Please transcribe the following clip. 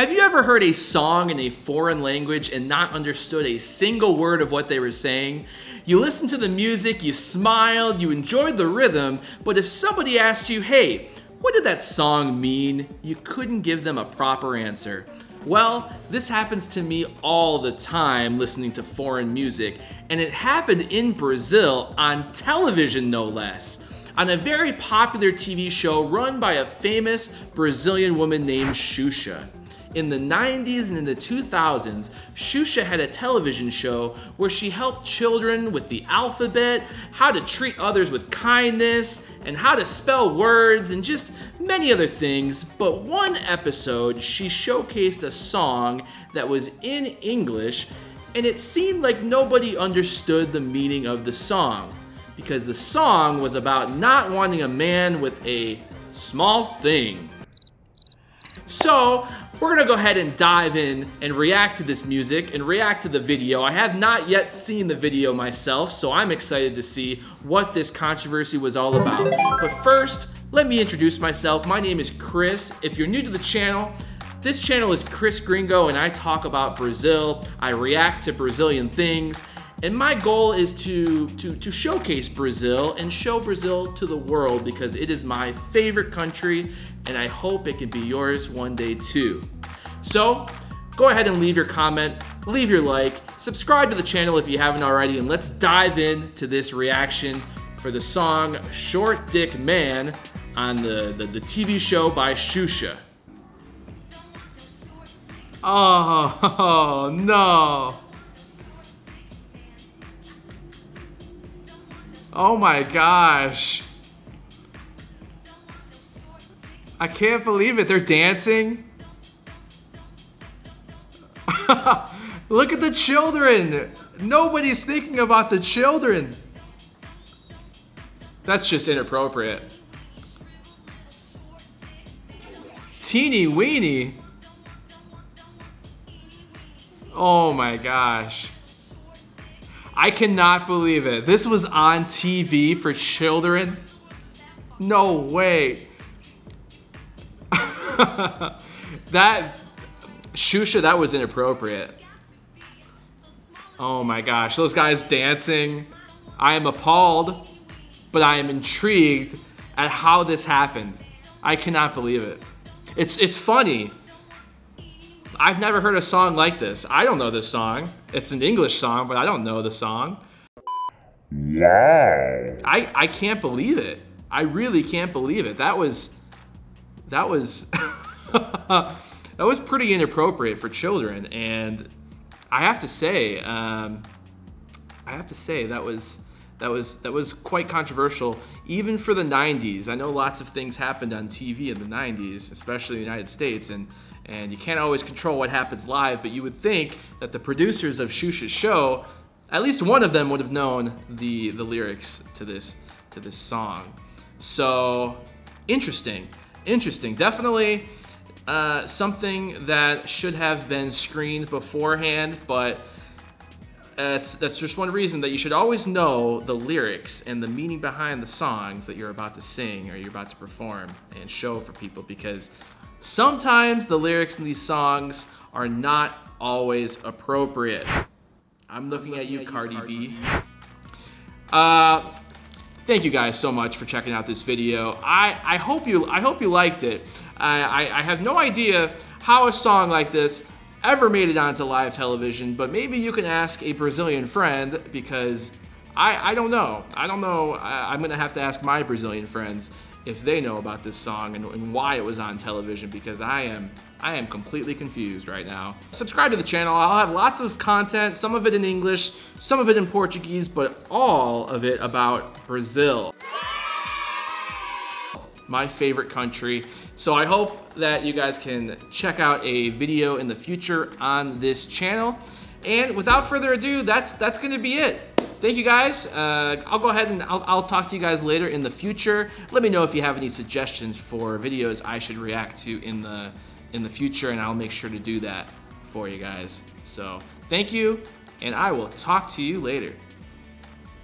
Have you ever heard a song in a foreign language and not understood a single word of what they were saying? You listened to the music, you smiled, you enjoyed the rhythm, but if somebody asked you, hey, what did that song mean? You couldn't give them a proper answer. Well, this happens to me all the time listening to foreign music, and it happened in Brazil on television no less on a very popular TV show run by a famous Brazilian woman named Xuxa. In the 90s and in the 2000s, Xuxa had a television show where she helped children with the alphabet, how to treat others with kindness, and how to spell words, and just many other things. But one episode, she showcased a song that was in English, and it seemed like nobody understood the meaning of the song because the song was about not wanting a man with a small thing. So, we're gonna go ahead and dive in and react to this music and react to the video. I have not yet seen the video myself, so I'm excited to see what this controversy was all about. But first, let me introduce myself. My name is Chris. If you're new to the channel, this channel is Chris Gringo and I talk about Brazil. I react to Brazilian things and my goal is to, to, to showcase Brazil and show Brazil to the world because it is my favorite country and I hope it can be yours one day too. So go ahead and leave your comment, leave your like, subscribe to the channel if you haven't already, and let's dive into this reaction for the song Short Dick Man on the, the, the TV show by Xuxa. Oh, oh no. Oh my gosh. I can't believe it. They're dancing. Look at the children. Nobody's thinking about the children. That's just inappropriate. Teeny weeny. Oh my gosh. I cannot believe it. This was on TV for children? No way. that, Xuxa, that was inappropriate. Oh my gosh, those guys dancing. I am appalled, but I am intrigued at how this happened. I cannot believe it. It's, it's funny I've never heard a song like this. I don't know this song. It's an English song, but I don't know the song. Wow. I, I can't believe it. I really can't believe it. That was, that was, that was pretty inappropriate for children. And I have to say, um, I have to say that was, that was that was quite controversial even for the 90s i know lots of things happened on tv in the 90s especially in the united states and and you can't always control what happens live, but you would think that the producers of Xuxa's show, at least one of them would have known the, the lyrics to this, to this song. So, interesting, interesting. Definitely uh, something that should have been screened beforehand, but that's, that's just one reason that you should always know the lyrics and the meaning behind the songs that you're about to sing or you're about to perform and show for people because Sometimes the lyrics in these songs are not always appropriate. I'm looking at you, Cardi B. Uh, thank you guys so much for checking out this video. I, I hope you I hope you liked it. I, I, I have no idea how a song like this ever made it onto live television, but maybe you can ask a Brazilian friend because I, I don't know. I don't know. I, I'm gonna have to ask my Brazilian friends if they know about this song and, and, why it was on television because I am I am completely confused right now. Subscribe to the channel. I'll have lots of content, some of it in English, some of it in Portuguese, but all of it about Brazil. My favorite country. So I hope that you guys can check out a video in the future on this channel. And without further ado, that's that's gonna be it thank you guys. Uh, I'll go ahead and I'll, I'll, talk to you guys later in the future. Let me know if you have any suggestions for videos I should react to in the in the future, and I'll make sure to do that for you guys. So thank you, and I will talk to you later.